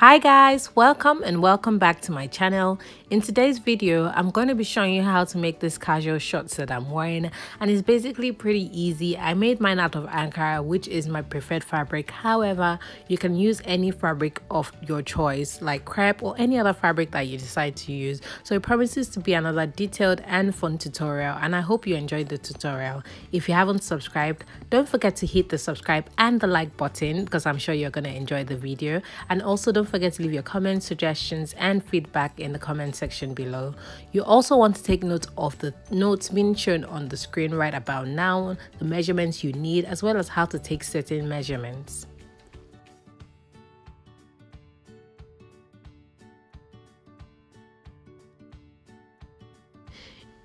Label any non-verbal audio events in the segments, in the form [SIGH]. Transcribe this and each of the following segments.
Hi guys, welcome and welcome back to my channel. In today's video, I'm going to be showing you how to make this casual shorts that I'm wearing and it's basically pretty easy. I made mine out of Ankara which is my preferred fabric. However, you can use any fabric of your choice like crepe or any other fabric that you decide to use. So it promises to be another detailed and fun tutorial and I hope you enjoyed the tutorial. If you haven't subscribed, don't forget to hit the subscribe and the like button because I'm sure you're going to enjoy the video and also don't forget to leave your comments, suggestions, and feedback in the comment section below. You also want to take note of the notes being shown on the screen right about now, the measurements you need, as well as how to take certain measurements.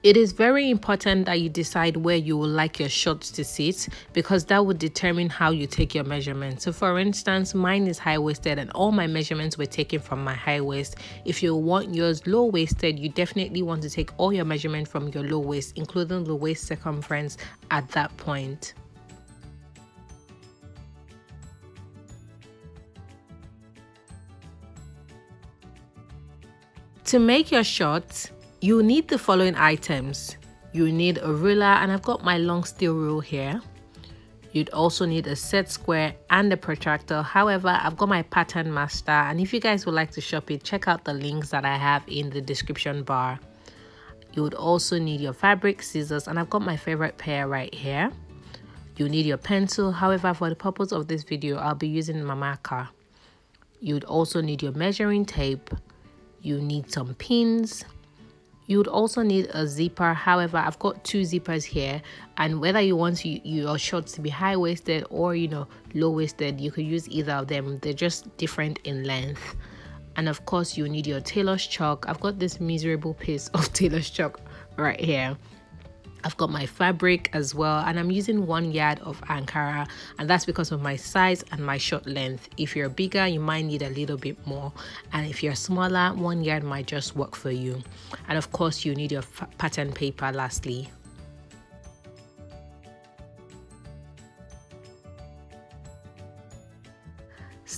It is very important that you decide where you would like your shorts to sit because that would determine how you take your measurements. So for instance, mine is high-waisted and all my measurements were taken from my high waist. If you want yours low-waisted, you definitely want to take all your measurements from your low waist, including the waist circumference at that point. To make your shorts, you need the following items. You need a ruler and I've got my long steel rule here. You'd also need a set square and a protractor. However, I've got my pattern master and if you guys would like to shop it, check out the links that I have in the description bar. You would also need your fabric, scissors, and I've got my favorite pair right here. You need your pencil. However, for the purpose of this video, I'll be using my marker. You'd also need your measuring tape. You need some pins you would also need a zipper. However i've got two zippers here and whether you want your shorts to be high-waisted or you know low-waisted you could use either of them. They're just different in length. And of course you need your tailor's chalk. I've got this miserable piece of [LAUGHS] tailor's chalk right here I've got my fabric as well and I'm using one yard of Ankara and that's because of my size and my short length. If you're bigger, you might need a little bit more and if you're smaller, one yard might just work for you. And of course, you need your pattern paper lastly.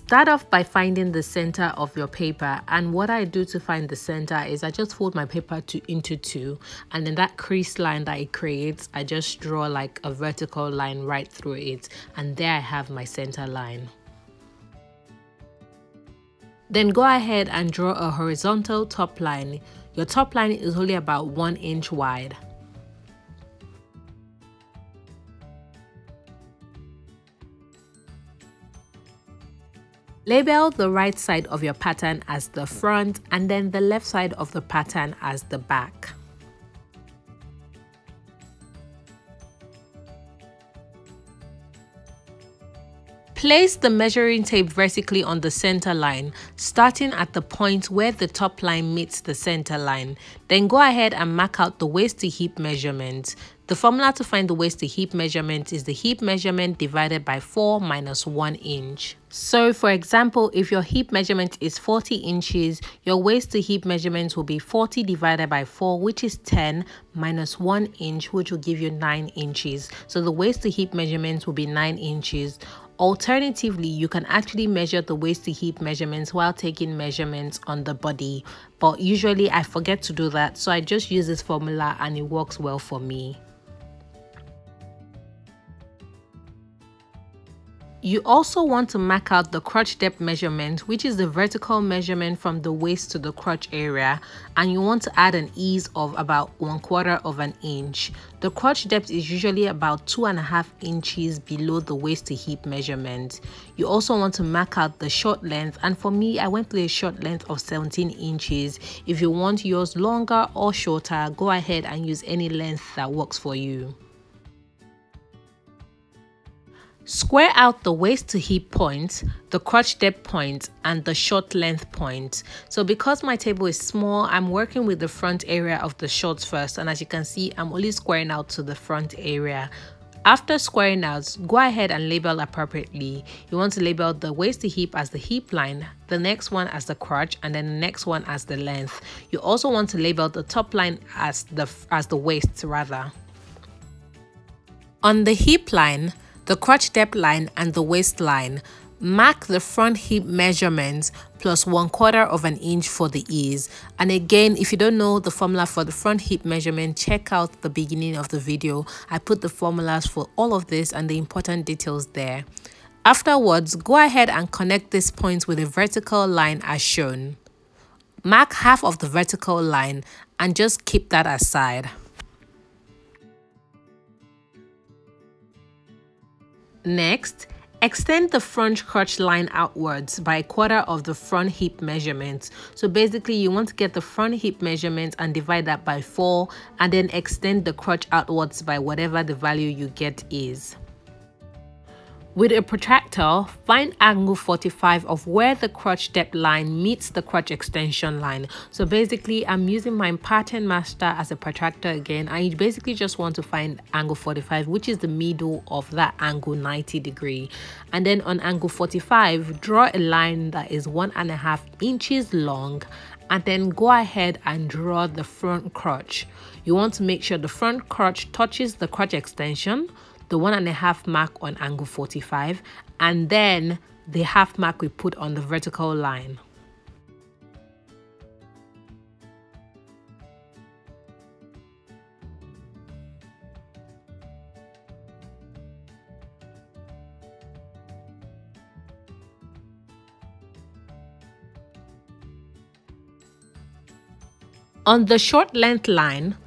Start off by finding the center of your paper and what I do to find the center is I just fold my paper to, into two and then that crease line that it creates I just draw like a vertical line right through it and there I have my center line. Then go ahead and draw a horizontal top line. Your top line is only about 1 inch wide. Label the right side of your pattern as the front and then the left side of the pattern as the back. Place the measuring tape vertically on the center line, starting at the point where the top line meets the center line. Then go ahead and mark out the waist to hip measurement. The formula to find the waist to hip measurement is the hip measurement divided by 4 minus 1 inch. So for example, if your hip measurement is 40 inches, your waist to hip measurement will be 40 divided by 4 which is 10 minus 1 inch which will give you 9 inches. So the waist to hip measurement will be 9 inches. Alternatively, you can actually measure the waist to hip measurements while taking measurements on the body. But usually I forget to do that, so I just use this formula and it works well for me. You also want to mark out the crotch depth measurement, which is the vertical measurement from the waist to the crotch area, and you want to add an ease of about one quarter of an inch. The crotch depth is usually about two and a half inches below the waist to hip measurement. You also want to mark out the short length, and for me, I went with a short length of 17 inches. If you want yours longer or shorter, go ahead and use any length that works for you. Square out the waist to hip point, the crotch depth point, and the short length point. So because my table is small, I'm working with the front area of the shorts first. And as you can see, I'm only squaring out to the front area. After squaring out, go ahead and label appropriately. You want to label the waist to hip as the hip line, the next one as the crotch, and then the next one as the length. You also want to label the top line as the, as the waist rather. On the hip line, the crotch depth line and the waistline. Mark the front hip measurements plus one quarter of an inch for the ease. And again, if you don't know the formula for the front hip measurement, check out the beginning of the video. I put the formulas for all of this and the important details there. Afterwards, go ahead and connect these points with a vertical line as shown. Mark half of the vertical line and just keep that aside. Next, Extend the front crotch line outwards by a quarter of the front hip measurement. So basically you want to get the front hip measurement and divide that by 4 and then extend the crotch outwards by whatever the value you get is. With a protractor, find angle 45 of where the crotch depth line meets the crotch extension line. So basically, I'm using my pattern master as a protractor again. I basically just want to find angle 45, which is the middle of that angle 90 degree. And then on angle 45, draw a line that is one and a half inches long and then go ahead and draw the front crotch. You want to make sure the front crotch touches the crotch extension the one and a half mark on angle 45 and then the half mark we put on the vertical line. On the short length line,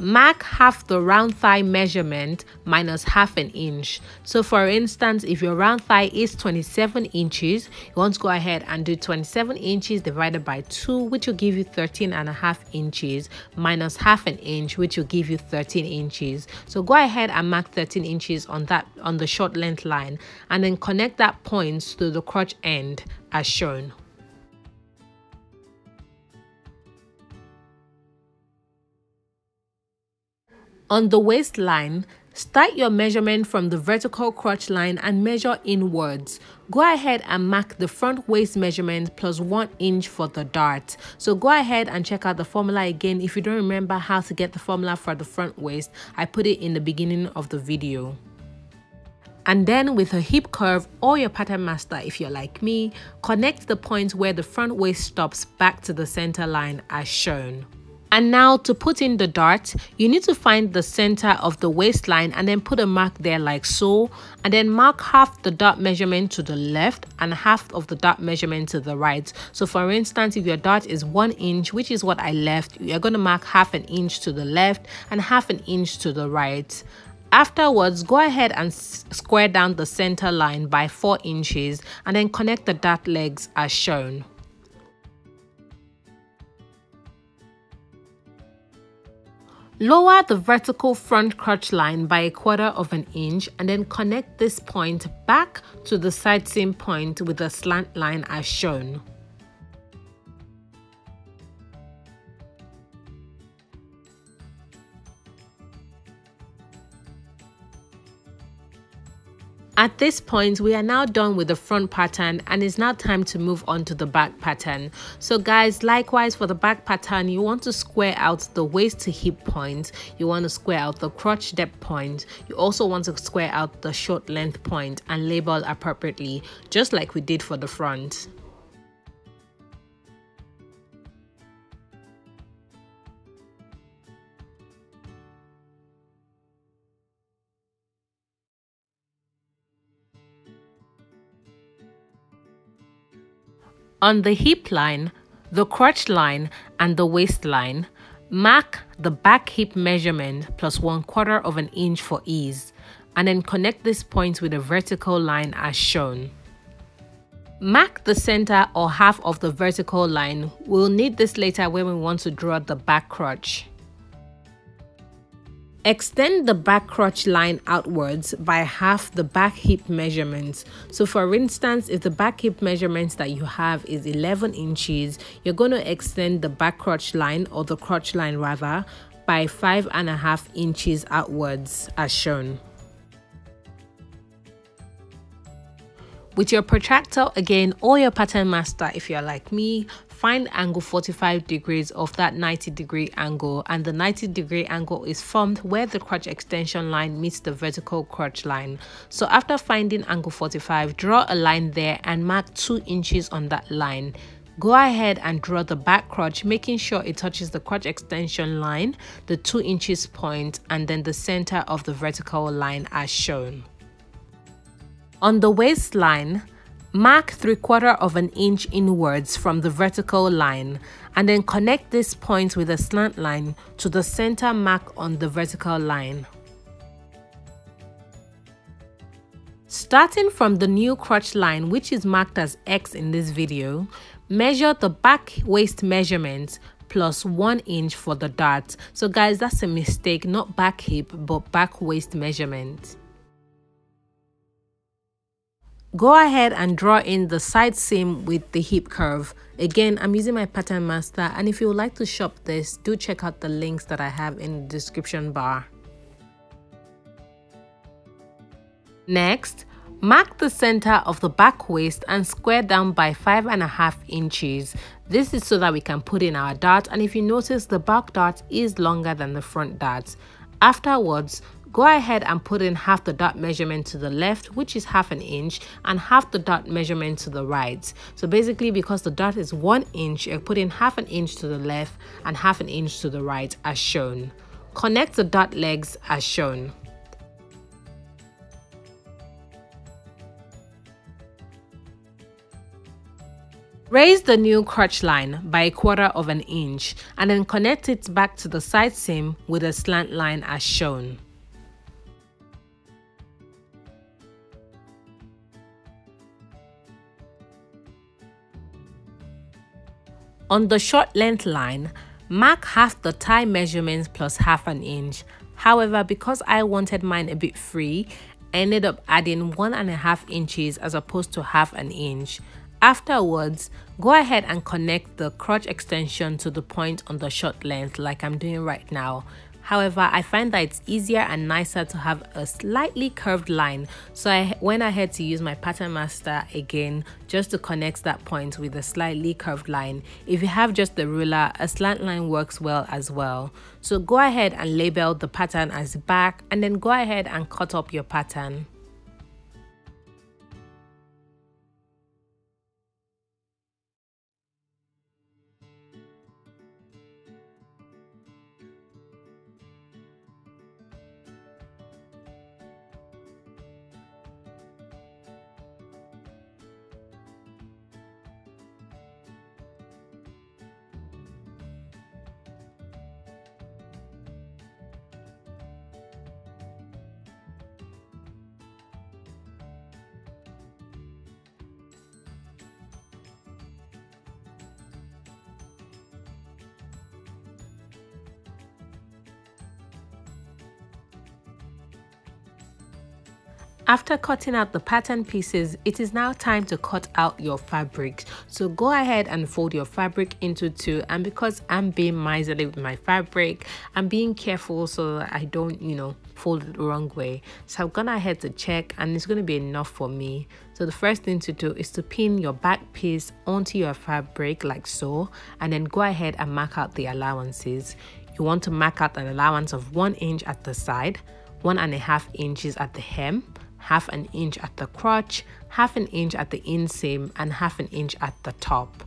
Mark half the round thigh measurement minus half an inch. So for instance, if your round thigh is 27 inches, you want to go ahead and do 27 inches divided by 2, which will give you 13 and a half inches minus half an inch, which will give you 13 inches. So go ahead and mark 13 inches on that on the short length line and then connect that point to the crotch end as shown. On the waistline, start your measurement from the vertical crotch line and measure inwards. Go ahead and mark the front waist measurement plus 1 inch for the dart. So go ahead and check out the formula again. If you don't remember how to get the formula for the front waist, I put it in the beginning of the video. And then with a hip curve or your pattern master if you're like me, connect the point where the front waist stops back to the center line as shown. And now to put in the dart, you need to find the center of the waistline and then put a mark there like so. And then mark half the dart measurement to the left and half of the dart measurement to the right. So for instance, if your dart is one inch, which is what I left, you're going to mark half an inch to the left and half an inch to the right. Afterwards, go ahead and square down the center line by 4 inches and then connect the dart legs as shown. Lower the vertical front crotch line by a quarter of an inch and then connect this point back to the side seam point with a slant line as shown. At this point, we are now done with the front pattern and it's now time to move on to the back pattern. So guys, likewise for the back pattern, you want to square out the waist to hip point. You want to square out the crotch depth point. You also want to square out the short length point and label appropriately, just like we did for the front. On the hip line, the crotch line, and the waistline, mark the back hip measurement plus one quarter of an inch for ease, and then connect this point with a vertical line as shown. Mark the center or half of the vertical line. We'll need this later when we want to draw the back crotch. Extend the back crotch line outwards by half the back hip measurements. So for instance, if the back hip measurements that you have is 11 inches, you're going to extend the back crotch line or the crotch line rather by five and a half inches outwards as shown. With your protractor again or your pattern master if you're like me, find angle 45 degrees of that 90 degree angle and the 90 degree angle is formed where the crotch extension line meets the vertical crotch line. So after finding angle 45, draw a line there and mark 2 inches on that line. Go ahead and draw the back crotch, making sure it touches the crotch extension line, the 2 inches point, and then the center of the vertical line as shown. On the waistline, mark 3 quarter of an inch inwards from the vertical line and then connect this point with a slant line to the center mark on the vertical line. Starting from the new crotch line which is marked as X in this video, measure the back waist measurement plus 1 inch for the dart. So guys that's a mistake not back hip but back waist measurement. Go ahead and draw in the side seam with the hip curve. Again, I'm using my pattern master and if you would like to shop this, do check out the links that I have in the description bar. Next, mark the center of the back waist and square down by five and a half inches. This is so that we can put in our dart and if you notice the back dart is longer than the front dart. Afterwards, go ahead and put in half the dart measurement to the left which is half an inch and half the dart measurement to the right. So basically because the dart is one inch you put in half an inch to the left and half an inch to the right as shown. Connect the dart legs as shown. Raise the new crotch line by a quarter of an inch and then connect it back to the side seam with a slant line as shown. On the short length line, mark half the tie measurements plus half an inch. However, because I wanted mine a bit free, I ended up adding one and a half inches as opposed to half an inch. Afterwards, go ahead and connect the crotch extension to the point on the short length like I'm doing right now. However, I find that it's easier and nicer to have a slightly curved line. So I went ahead to use my pattern master again just to connect that point with a slightly curved line. If you have just the ruler, a slant line works well as well. So go ahead and label the pattern as back and then go ahead and cut up your pattern. After cutting out the pattern pieces, it is now time to cut out your fabric. So go ahead and fold your fabric into two and because I'm being miserly with my fabric, I'm being careful so I don't, you know, fold it the wrong way. So I've gone ahead to check and it's going to be enough for me. So the first thing to do is to pin your back piece onto your fabric like so and then go ahead and mark out the allowances. You want to mark out an allowance of one inch at the side, one and a half inches at the hem, half an inch at the crotch, half an inch at the inseam, and half an inch at the top.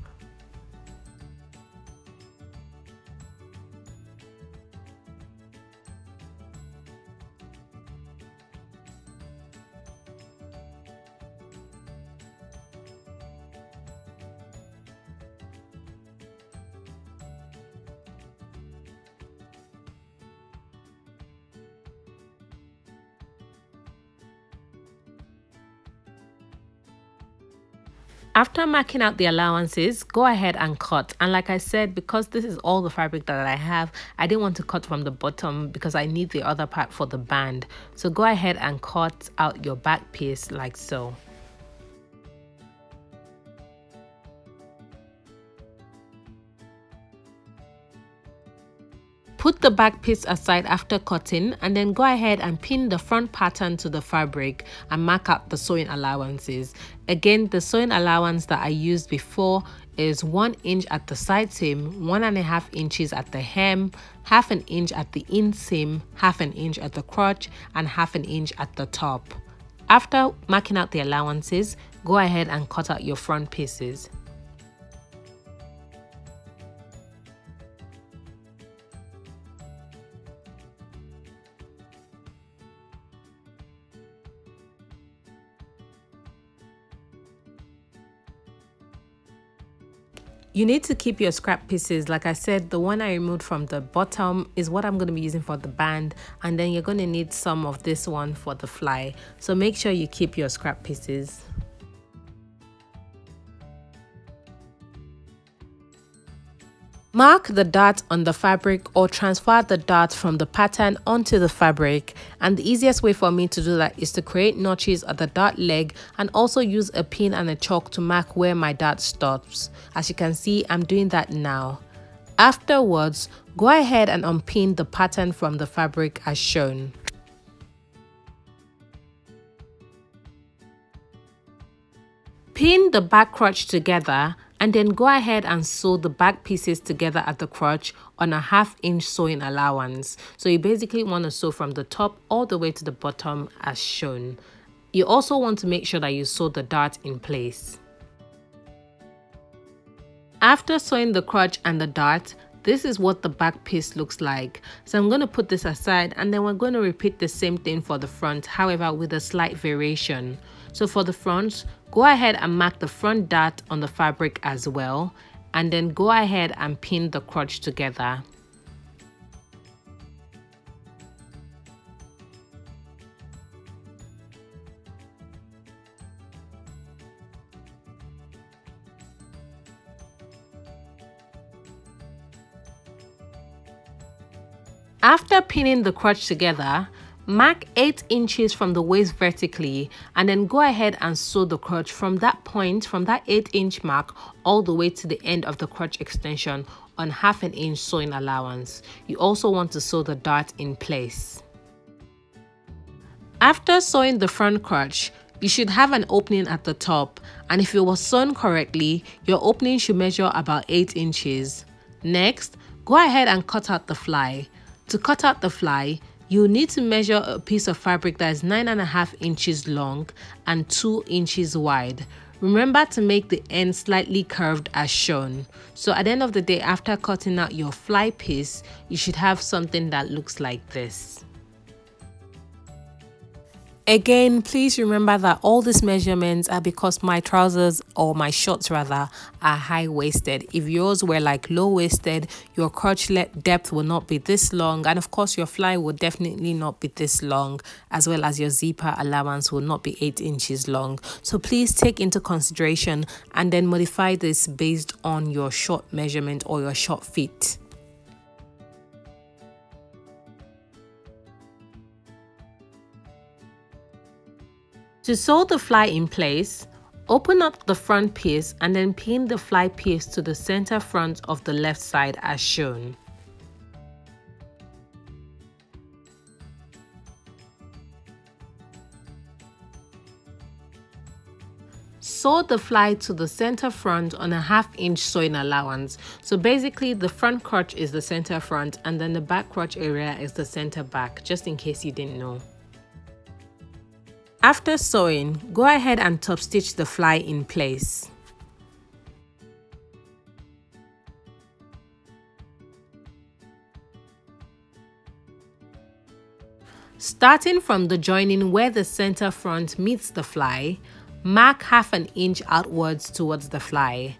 After marking out the allowances, go ahead and cut. And like I said, because this is all the fabric that I have, I didn't want to cut from the bottom because I need the other part for the band. So go ahead and cut out your back piece like so. Put the back piece aside after cutting and then go ahead and pin the front pattern to the fabric and mark out the sewing allowances. Again, the sewing allowance that I used before is 1 inch at the side seam, 1.5 inches at the hem, half an inch at the inseam, half an inch at the crotch, and half an inch at the top. After marking out the allowances, go ahead and cut out your front pieces. You need to keep your scrap pieces. Like I said, the one I removed from the bottom is what I'm going to be using for the band. And then you're going to need some of this one for the fly. So make sure you keep your scrap pieces. Mark the dart on the fabric or transfer the dart from the pattern onto the fabric and the easiest way for me to do that is to create notches at the dart leg and also use a pin and a chalk to mark where my dart stops. As you can see I'm doing that now. Afterwards, go ahead and unpin the pattern from the fabric as shown. Pin the back crotch together and then go ahead and sew the back pieces together at the crotch on a half inch sewing allowance. So you basically want to sew from the top all the way to the bottom as shown. You also want to make sure that you sew the dart in place. After sewing the crotch and the dart, this is what the back piece looks like. So I'm going to put this aside and then we're going to repeat the same thing for the front, however with a slight variation. So for the front, go ahead and mark the front dart on the fabric as well and then go ahead and pin the crotch together. After pinning the crotch together, Mark 8 inches from the waist vertically and then go ahead and sew the crotch from that point, from that 8 inch mark all the way to the end of the crotch extension on half an inch sewing allowance. You also want to sew the dart in place. After sewing the front crotch, you should have an opening at the top and if it was sewn correctly, your opening should measure about 8 inches. Next, go ahead and cut out the fly. To cut out the fly, you need to measure a piece of fabric that is nine and a half inches long and two inches wide. Remember to make the end slightly curved as shown. So at the end of the day, after cutting out your fly piece, you should have something that looks like this. Again, please remember that all these measurements are because my trousers or my shorts rather are high waisted. If yours were like low waisted, your crotchlet depth will not be this long, and of course, your fly will definitely not be this long, as well as your zipper allowance will not be 8 inches long. So please take into consideration and then modify this based on your short measurement or your short feet. To sew the fly in place, open up the front piece and then pin the fly piece to the center front of the left side as shown. sew the fly to the center front on a half inch sewing allowance. So basically the front crotch is the center front and then the back crotch area is the center back, just in case you didn't know. After sewing, go ahead and top stitch the fly in place. Starting from the joining where the center front meets the fly, mark half an inch outwards towards the fly.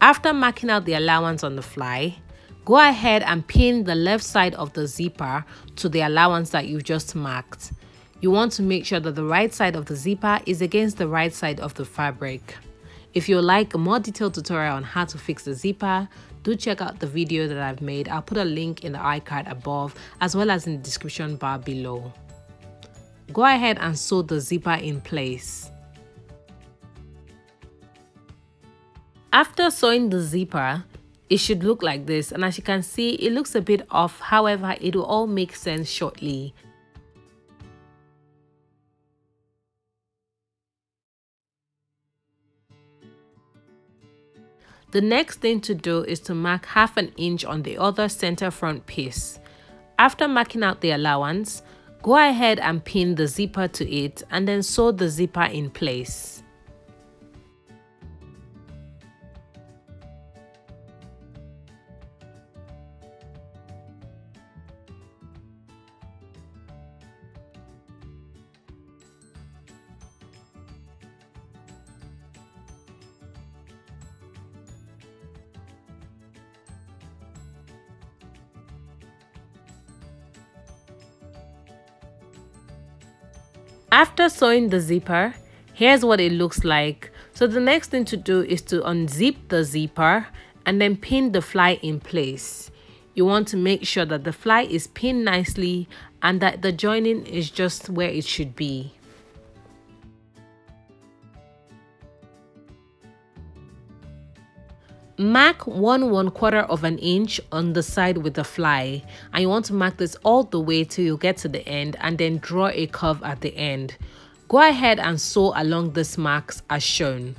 After marking out the allowance on the fly, go ahead and pin the left side of the zipper to the allowance that you've just marked. You want to make sure that the right side of the zipper is against the right side of the fabric. If you like a more detailed tutorial on how to fix the zipper, do check out the video that I've made. I'll put a link in the iCard above as well as in the description bar below. Go ahead and sew the zipper in place. After sewing the zipper, it should look like this and as you can see it looks a bit off however it will all make sense shortly The next thing to do is to mark half an inch on the other center front piece. After marking out the allowance, go ahead and pin the zipper to it and then sew the zipper in place. After sewing the zipper, here's what it looks like. So the next thing to do is to unzip the zipper and then pin the fly in place. You want to make sure that the fly is pinned nicely and that the joining is just where it should be. Mark one one quarter of an inch on the side with the fly and you want to mark this all the way till you get to the end and then draw a curve at the end. Go ahead and sew along these marks as shown.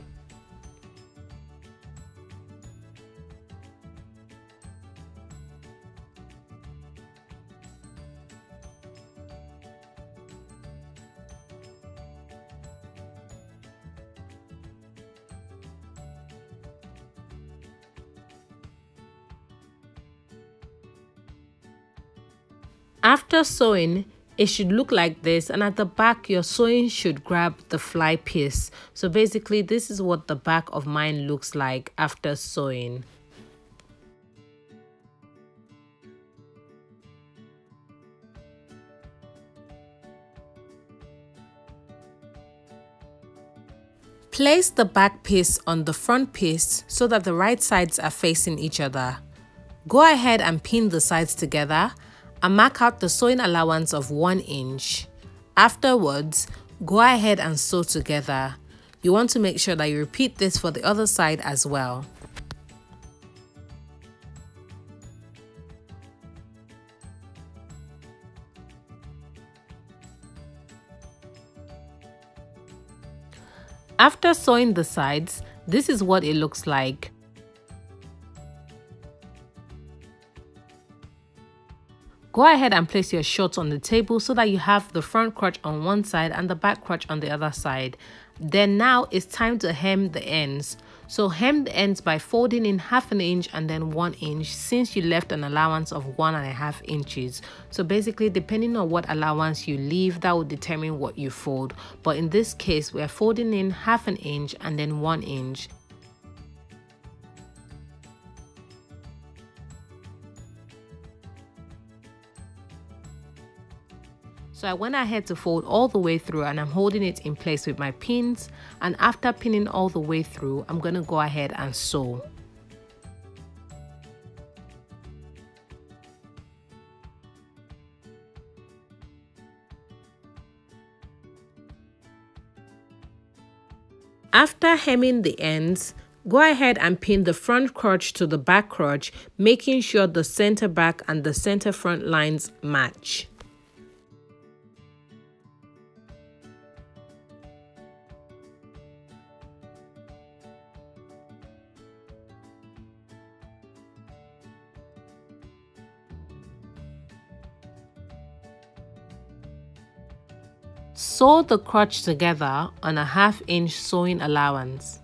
After sewing, it should look like this and at the back your sewing should grab the fly piece. So basically this is what the back of mine looks like after sewing. Place the back piece on the front piece so that the right sides are facing each other. Go ahead and pin the sides together and mark out the sewing allowance of 1 inch. Afterwards, go ahead and sew together. You want to make sure that you repeat this for the other side as well. After sewing the sides, this is what it looks like. Go ahead and place your shorts on the table so that you have the front crotch on one side and the back crotch on the other side. Then now it's time to hem the ends. So hem the ends by folding in half an inch and then one inch since you left an allowance of one and a half inches. So basically depending on what allowance you leave that will determine what you fold. But in this case we are folding in half an inch and then one inch. So I went ahead to fold all the way through and I'm holding it in place with my pins and after pinning all the way through I'm going to go ahead and sew. After hemming the ends, go ahead and pin the front crotch to the back crotch, making sure the center back and the center front lines match. Sew the crotch together on a half inch sewing allowance.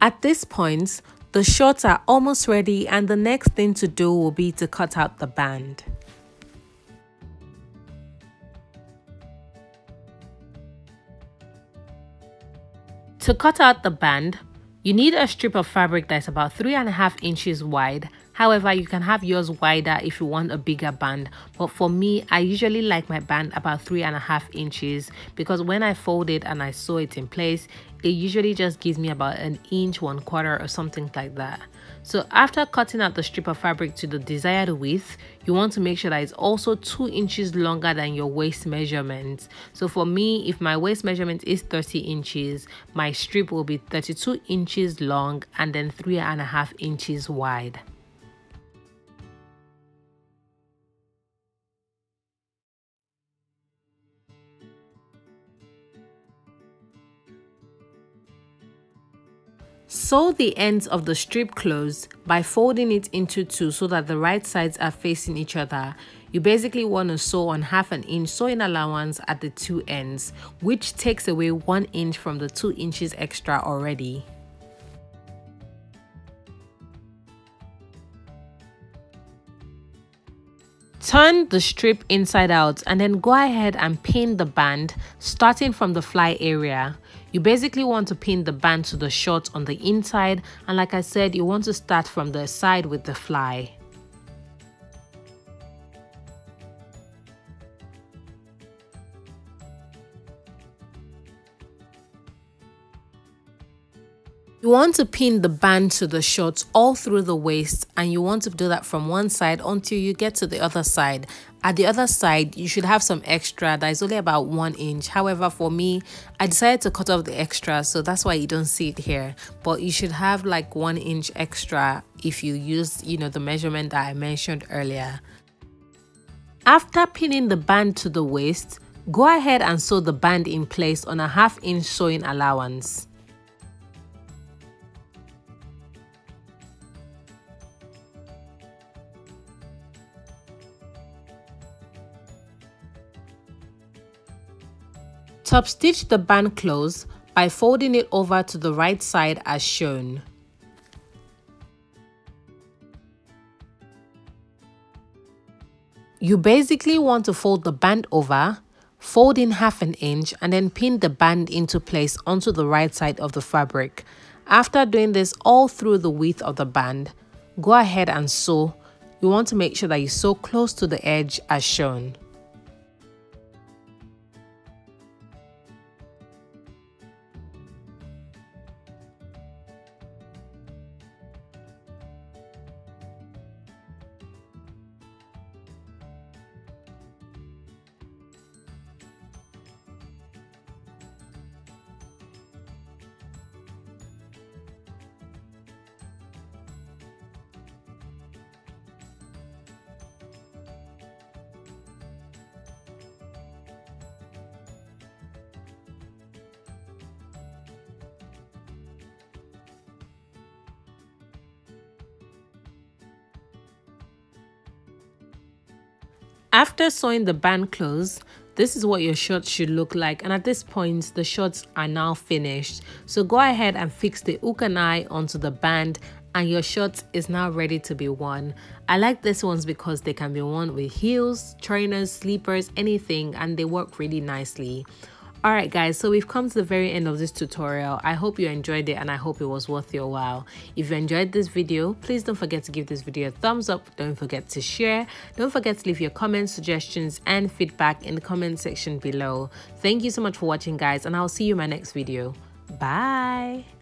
At this point, the shorts are almost ready and the next thing to do will be to cut out the band. To cut out the band, you need a strip of fabric that's about 3.5 inches wide, However, you can have yours wider if you want a bigger band. But for me, I usually like my band about three and a half inches because when I fold it and I sew it in place, it usually just gives me about an inch, one quarter or something like that. So after cutting out the strip of fabric to the desired width, you want to make sure that it's also 2 inches longer than your waist measurement. So for me, if my waist measurement is 30 inches, my strip will be 32 inches long and then 3.5 inches wide. Sew the ends of the strip closed by folding it into two so that the right sides are facing each other. You basically want to sew on half an inch sewing allowance at the two ends, which takes away one inch from the two inches extra already. Turn the strip inside out and then go ahead and pin the band starting from the fly area. You basically want to pin the band to the short on the inside and like I said you want to start from the side with the fly. Want to pin the band to the shorts all through the waist and you want to do that from one side until you get to the other side. At the other side, you should have some extra that is only about one inch. However, for me, I decided to cut off the extra, so that's why you don't see it here. But you should have like one inch extra if you use, you know, the measurement that I mentioned earlier. After pinning the band to the waist, go ahead and sew the band in place on a half inch sewing allowance. Top stitch the band close by folding it over to the right side as shown. You basically want to fold the band over, fold in half an inch and then pin the band into place onto the right side of the fabric. After doing this all through the width of the band, go ahead and sew. You want to make sure that you sew close to the edge as shown. After sewing the band close, this is what your shorts should look like and at this point the shorts are now finished. So go ahead and fix the eye onto the band and your shorts is now ready to be worn. I like these ones because they can be worn with heels, trainers, sleepers, anything and they work really nicely. Alright guys, so we've come to the very end of this tutorial. I hope you enjoyed it and I hope it was worth your while. If you enjoyed this video, please don't forget to give this video a thumbs up. Don't forget to share. Don't forget to leave your comments, suggestions and feedback in the comment section below. Thank you so much for watching guys and I'll see you in my next video. Bye!